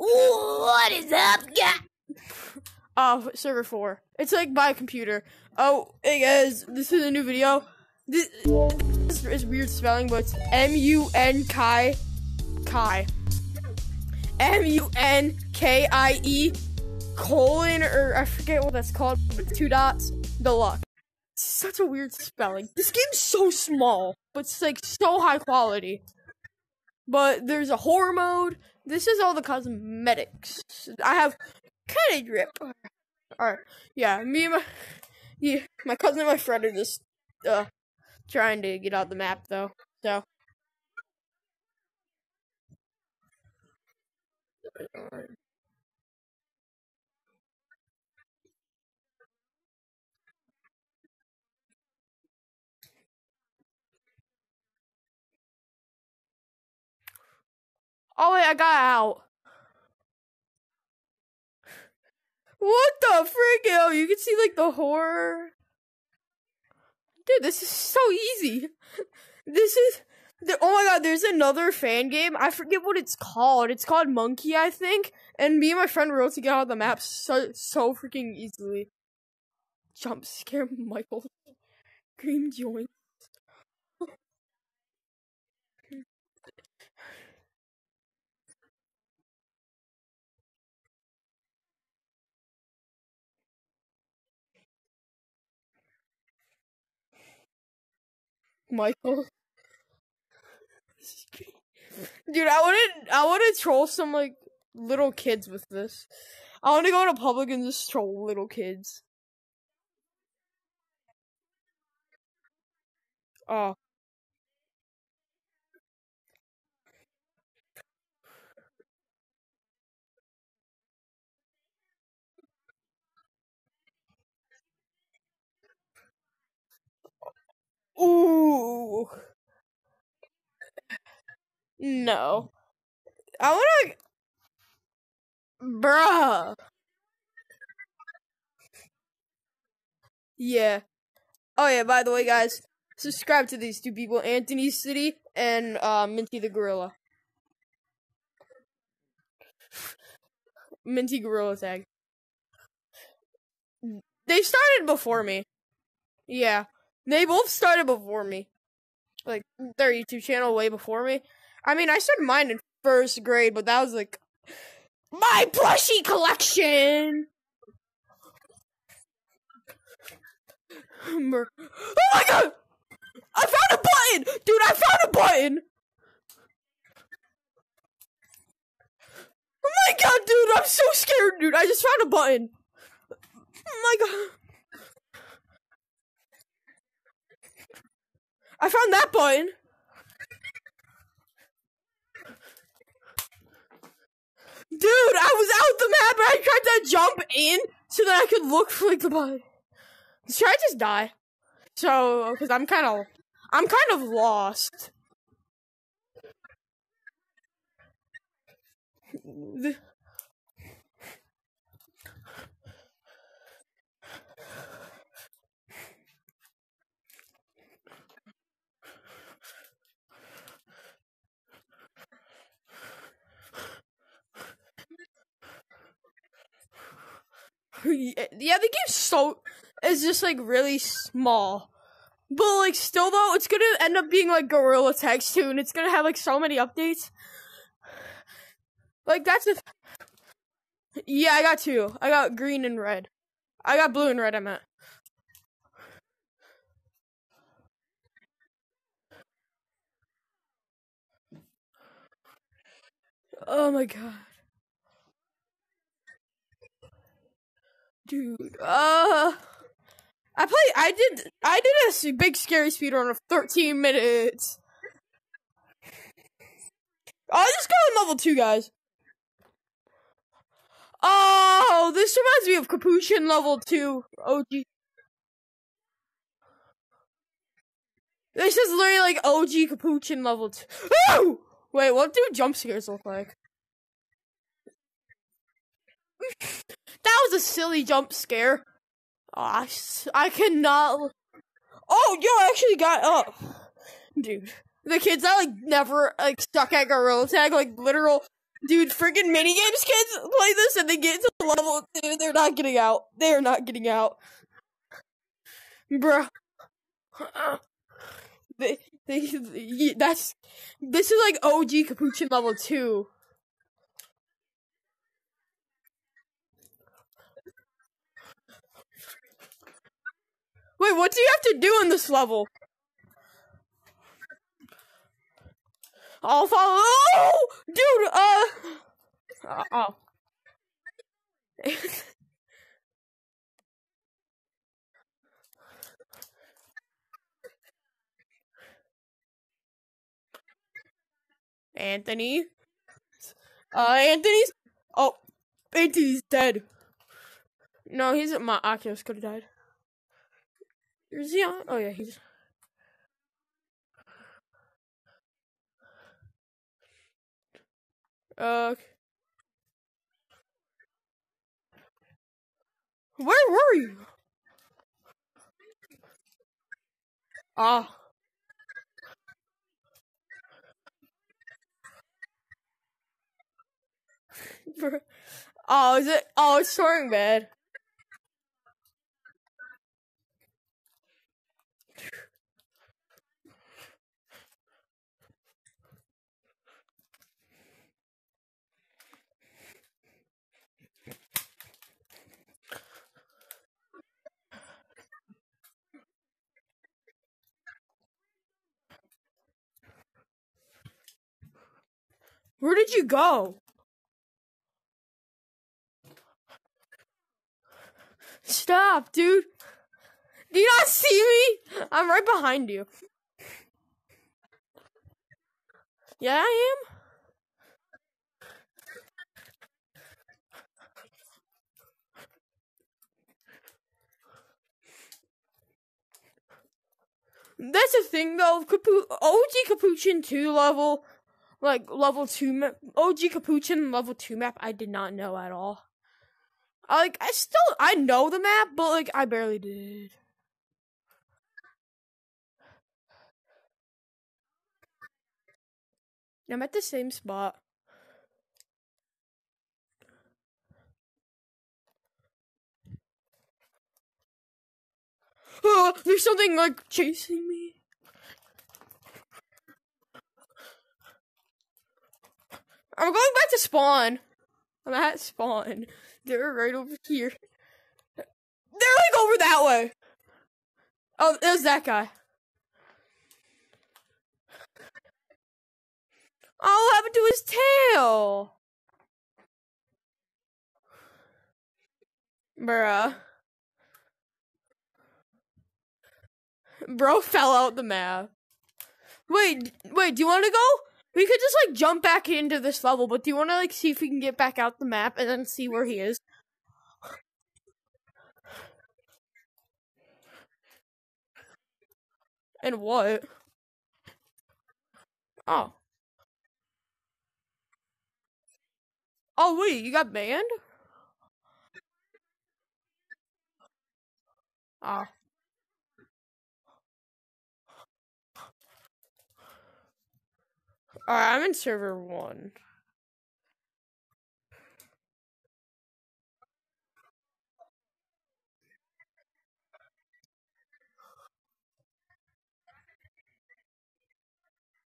What is up, guy? Uh, server four. It's like by computer. Oh, hey guys, this is a new video. This, this is weird spelling, but it's M U N Kai Kai. M U N K I E colon or I forget what that's called, but two dots deluxe. It's such a weird spelling. This game's so small, but it's like so high quality. But there's a horror mode. This is all the cosmetics. I have kind of drip. Alright, yeah, me and my yeah, my cousin and my friend are just uh trying to get out the map though. So Oh wait, I got out. What the freak? Oh, you can see like the horror. Dude, this is so easy. This is oh my god, there's another fan game. I forget what it's called. It's called Monkey, I think. And me and my friend were able to get out of the map so so freaking easily. Jump scare Michael. Green joint. Michael. Dude, I wouldn't. I want to troll some like little kids with this. I want to go to public and just troll little kids. Oh. Ooh. No. I wanna. Bruh. Yeah. Oh, yeah, by the way, guys, subscribe to these two people Anthony City and uh, Minty the Gorilla. Minty Gorilla Tag. They started before me. Yeah. They both started before me. Like, their YouTube channel way before me. I mean, I started mine in first grade, but that was like my plushie collection. oh my god! I found a button, dude! I found a button. Oh my god, dude! I'm so scared, dude! I just found a button. Oh my god! I found that button. Dude, I was out the map and I tried to jump in so that I could look for like the body. Should I just die? So, because I'm kind of, I'm kind of lost. Eh, yeah, the game's so is just like really small. But like still though, it's gonna end up being like Gorilla Tag soon. It's gonna have like so many updates. Like that's a Yeah, I got two. I got green and red. I got blue and red I meant. Oh my god. Dude, uh, I play. I did. I did a big scary speed run of 13 minutes. I'll just go on level two, guys. Oh, this reminds me of Capuchin level two OG. This is literally like OG Capuchin level two. Ooh! Wait, what do jump scares look like? That was a silly jump scare. Oh, I, I cannot. Oh, yo, I actually got up. Oh, dude. The kids that like never like stuck at Gorilla Tag, like literal Dude, freaking minigames kids play this and they get to level two. They're not getting out. They are not getting out. Bruh. They, they, that's, this is like OG Capuchin level two. Wait, what do you have to do in this level? I'll follow. Oh, dude. Uh. uh oh. Anthony. Uh, Anthony's. Oh, Anthony's dead. No, he's my Oculus could have died. Is he on? Oh yeah, he's. Uh. Where were you? Ah. oh, is it? Oh, it's storing bad. Where did you go? Stop, dude. Do you not see me? I'm right behind you. Yeah, I am. That's the thing though, Capu- OG Capuchin 2 level like level two map, OG Capuchin level two map. I did not know at all. Like I still I know the map, but like I barely did. I'm at the same spot. Oh, there's something like chasing me. I'm going back to spawn. I'm at spawn. They're right over here. They're like over that way. Oh, was that guy. Oh, what happened to his tail? Bruh. Bro fell out the map. Wait, wait, do you want to go? We could just like jump back into this level, but do you want to like see if we can get back out the map and then see where he is? And what? Oh. Oh wait, you got banned? Oh. Alright, I'm in server one.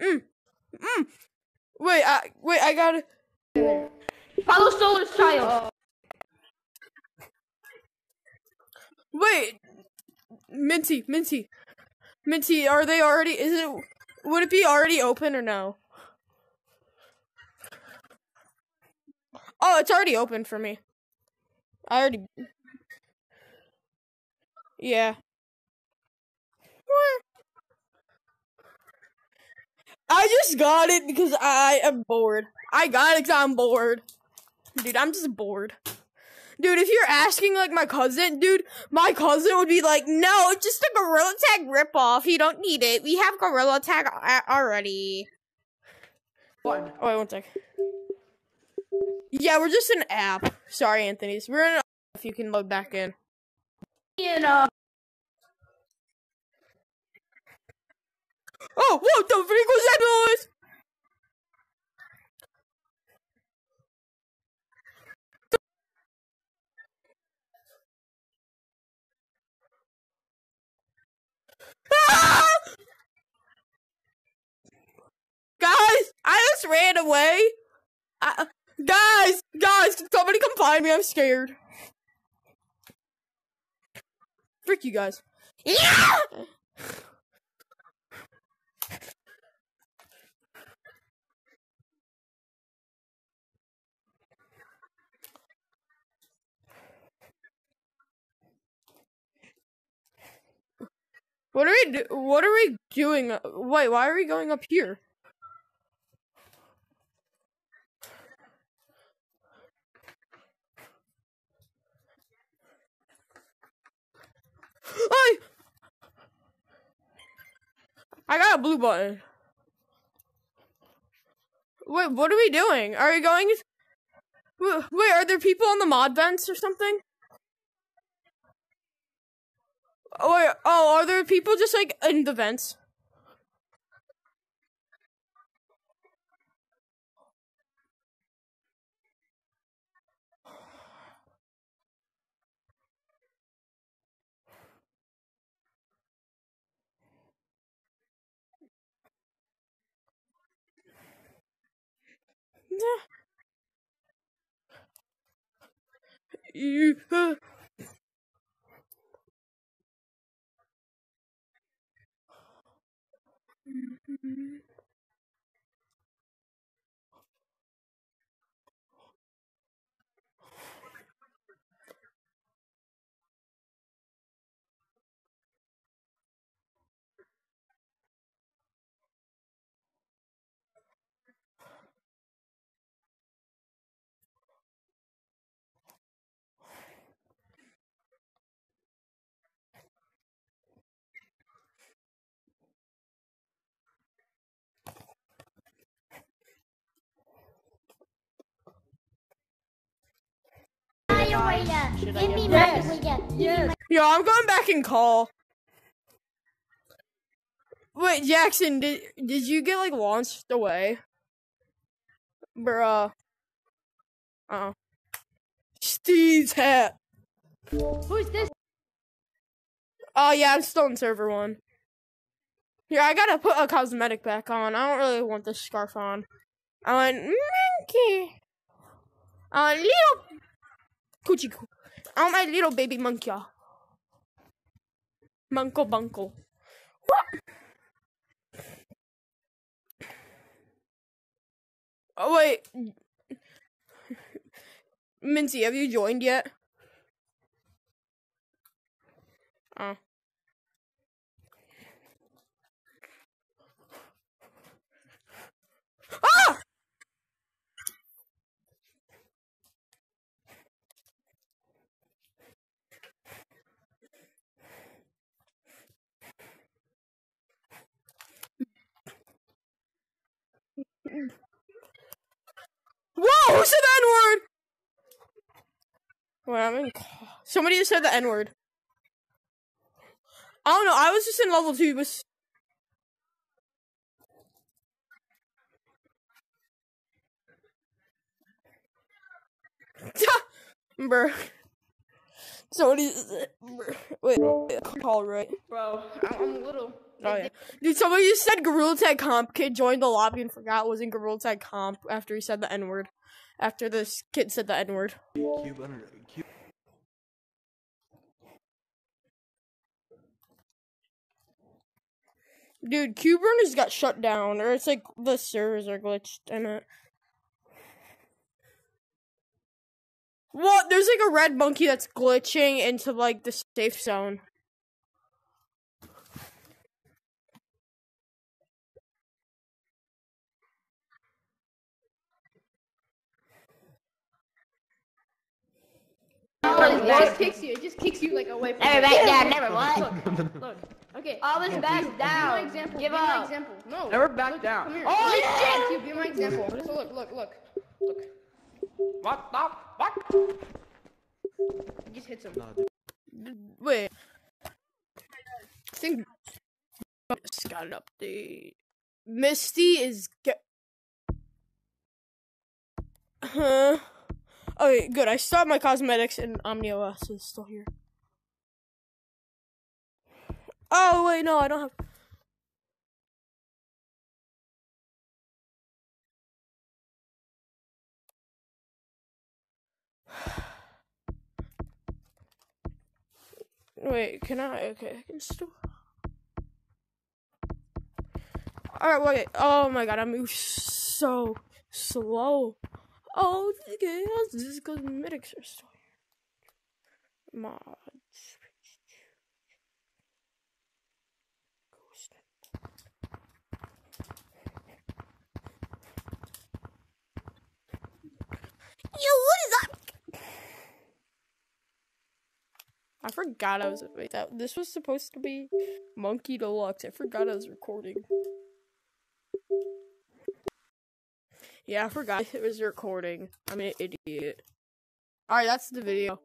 Mm. Mm. Wait, I wait, I gotta Follow Solar's child. Wait. Minty, Minty. Minty, are they already is it would it be already open or no? Oh, it's already open for me. I already. Yeah. I just got it because I am bored. I got it because I'm bored. Dude, I'm just bored. Dude, if you're asking like my cousin, dude, my cousin would be like, no, it's just a Gorilla Tag ripoff. You don't need it. We have Gorilla Tag already. What? Oh, wait, one sec. Yeah, we're just an app. Sorry, Anthony. So we're in. If you can log back in. Uh, oh, what the freak was that noise? Guys, I just ran away. I guys, guys, can somebody come find me? I'm scared. Freak you guys. Yeah! What are we do- what are we doing? Wait, why are we going up here? I I got a blue button. Wait, what are we doing? Are we going? Wait, are there people on the mod vents or something? Oh, wait, oh, are there people just like in the vents? You, uh, Give me my Yes. Yo, I'm going back and call. Wait, Jackson, did did you get like launched away? Bruh. Uh. -Oh. Steve's hat. Who's this? Oh yeah, I'm still in server one. Here, I gotta put a cosmetic back on. I don't really want this scarf on. I want monkey. I want little coochie coo. Want my little baby monkey. Munko bunko. Oh wait, Mincy, have you joined yet? Oh. Ah! Whoa! Who said the N word? Wait, I'm in. Somebody just said the N word. I don't know. I was just in level two, but. Bruh. Somebody. Bruh. Wait, wait, call right. Bro, I'm, little. Oh yeah, dude. Somebody just said Gorilla Tag Comp kid joined the lobby and forgot it was in Gorilla Tag Comp after he said the N word. After this kid said the N word. Dude, Q-Burners got shut down, or it's like the servers are glitched in it. What? There's like a red monkey that's glitching into like the safe zone. It just kicks you. It just kicks you like away from. Never back down, never what? Look, look. Okay. All this back Be my down. example. Give be my up. example. No. Never back look, down. Come here. Oh, Look, yeah. Cube, be my example. So look, look, look, look. What the fuck? It just hits him. Nah, dude. Wait. I think just got an update. Misty is get. Huh. Okay, good. I still have my cosmetics and OmniOS is still here. Oh, wait, no, I don't have... Wait, can I? Okay, I can still... Alright, wait. Oh my god, I move so slow. Oh, okay, this is cosmetics still here. Mods. Yo, what is up? I forgot I was wait that this was supposed to be Munkie Deluxe. I forgot I was recording. Yeah, I forgot it was recording. I'm an idiot. Alright, that's the video.